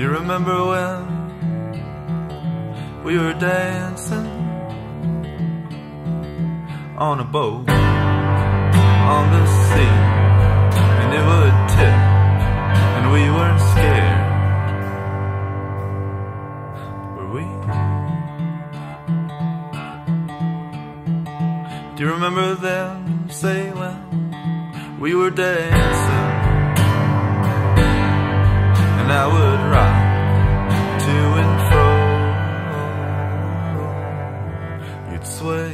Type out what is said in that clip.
Do you remember when we were dancing on a boat on the sea Were we? Do you remember them say when we were dancing? and I would rock to and fro. You'd sway